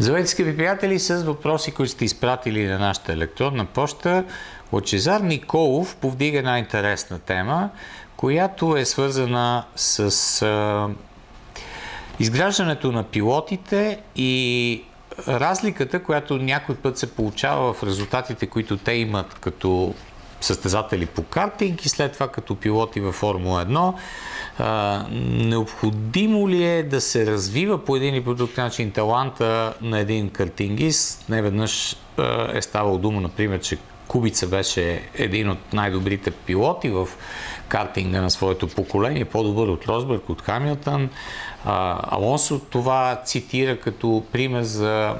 Здравейте, скъпи приятели, с въпроси, които сте изпратили на нашата електронна почта. Лъчезар Николов повдига една интересна тема, която е свързана с а, изграждането на пилотите и разликата, която някой път се получава в резултатите, които те имат като състезатели по картинг и след това като пилоти във Формула 1. А, необходимо ли е да се развива по един или по друг начин таланта на един картингист? Не веднъж е ставало дума, например, че Кубица беше един от най-добрите пилоти в картинга на своето поколение, по-добър от Росбърг, от Хамилтън. Алонсо това цитира като пример за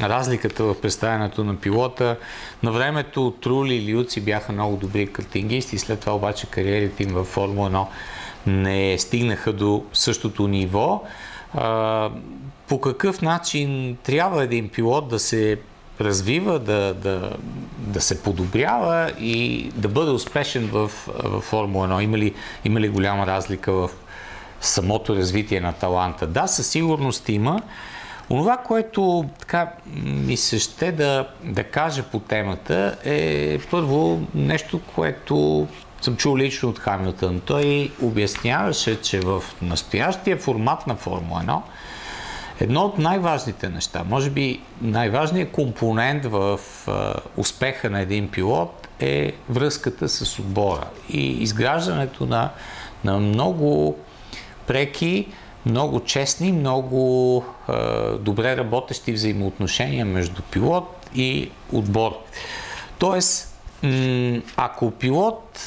разликата в представянето на пилота. На времето Трули и Люци бяха много добри картингисти, след това обаче кариерите им във Формула 1 не стигнаха до същото ниво. А, по какъв начин трябва един пилот да се развива, да, да, да се подобрява и да бъде успешен в, в Формула 1? Има ли, има ли голяма разлика в самото развитие на таланта? Да, със сигурност има. Онова, което така ми се ще да, да кажа по темата е първо нещо, което съм чул лично от Хамилтън. Той обясняваше, че в настоящия формат на Формула 1 едно от най-важните неща, може би най-важният компонент в успеха на един пилот е връзката с отбора и изграждането на, на много преки, много честни, много е, добре работещи взаимоотношения между пилот и отбор. Тоест, м- ако пилот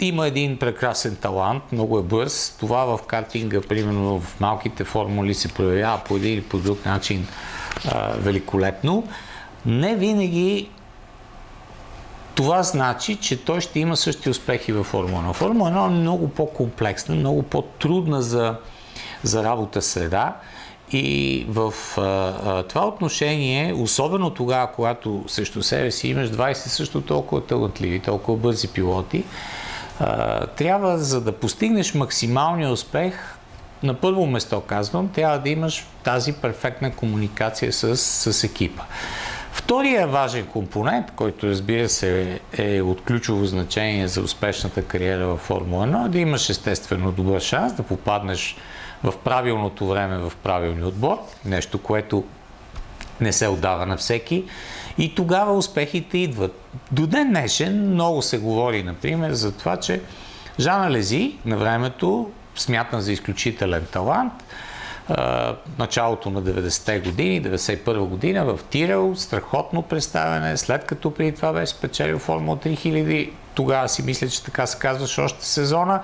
има един прекрасен талант, много е бърз. Това в картинга, примерно в малките формули, се проявява по един или по друг начин а, великолепно. Не винаги това значи, че той ще има същи успехи във Формула 1. Формула 1 е много по-комплексна, много по-трудна за, за работа среда. И в а, а, това отношение, особено тогава, когато срещу себе си имаш 20 също толкова талантливи, толкова бързи пилоти, трябва, за да постигнеш максималния успех, на първо место казвам, трябва да имаш тази перфектна комуникация с, с екипа. Втория важен компонент, който разбира се е от ключово значение за успешната кариера във Формула 1, е да имаш естествено добър шанс да попаднеш в правилното време в правилния отбор, нещо, което не се отдава на всеки. И тогава успехите идват. До ден днешен много се говори, например, за това, че Жана Лези на времето, смятан за изключителен талант, началото на 90-те години, 91 година в Тирел, страхотно представяне, след като преди това беше спечелил Формула 3000, тогава си мисля, че така се казваше още сезона.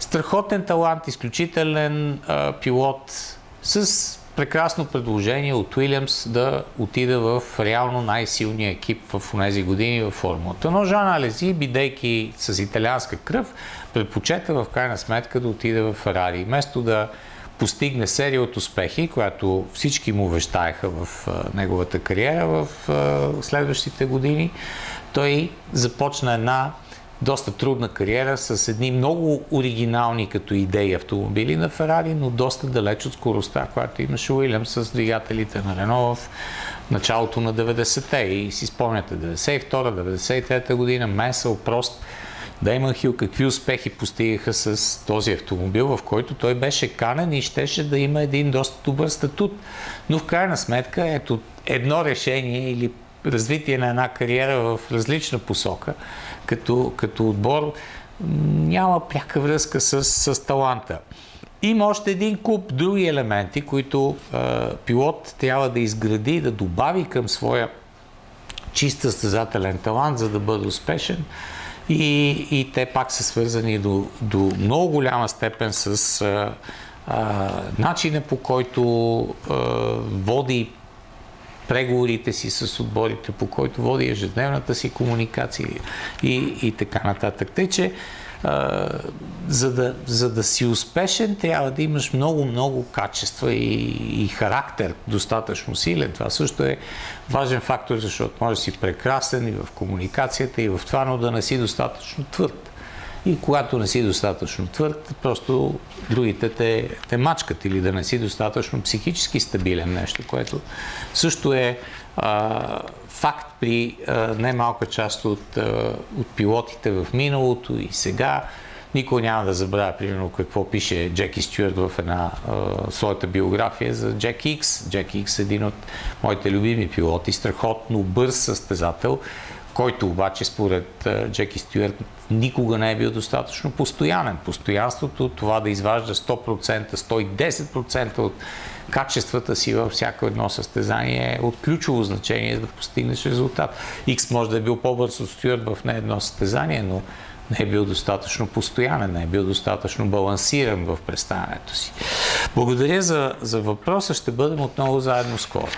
Страхотен талант, изключителен а, пилот с прекрасно предложение от Уилямс да отида в реално най-силния екип в тези години в формулата. Но Жан Алези, бидейки с италианска кръв, предпочета в крайна сметка да отиде в Ферари. Вместо да постигне серия от успехи, която всички му вещаеха в неговата кариера в следващите години, той започна една доста трудна кариера с едни много оригинални като идеи автомобили на Ферари, но доста далеч от скоростта, която имаше Уилям с двигателите на Рено в началото на 90-те. И си спомняте, 92-93 година, Месъл, Прост, Дейман Хил, какви успехи постигаха с този автомобил, в който той беше канен и щеше да има един доста добър статут. Но в крайна сметка, ето едно решение или развитие на една кариера в различна посока, като, като отбор, няма пряка връзка с, с таланта. Има още един куп други елементи, които е, пилот трябва да изгради, да добави към своя чист състезателен талант, за да бъде успешен. И, и те пак са свързани до, до много голяма степен с а, а, начина по който а, води преговорите си с отборите, по който води ежедневната си комуникация и, и така нататък. Тъй, че за, да, за да си успешен, трябва да имаш много-много качества и, и характер достатъчно силен. Това също е важен фактор, защото може да си прекрасен и в комуникацията, и в това, но да не си достатъчно твърд. И когато не си достатъчно твърд, просто другите те, те мачкат или да не си достатъчно психически стабилен нещо, което също е а, факт при а, немалка част от, а, от пилотите в миналото и сега. Никой няма да забравя, примерно, какво пише Джеки Стюарт в една а, своята биография за Джек Икс. Джек Икс е един от моите любими пилоти, страхотно бърз състезател, който обаче според Джеки Стюарт никога не е бил достатъчно постоянен. Постоянството, това да изважда 100%, 110% от качествата си във всяко едно състезание е от ключово значение, за да постигнеш резултат. Икс може да е бил по-бърз от Стюарт в не едно състезание, но не е бил достатъчно постоянен, не е бил достатъчно балансиран в представянето си. Благодаря за, за въпроса. Ще бъдем отново заедно скоро.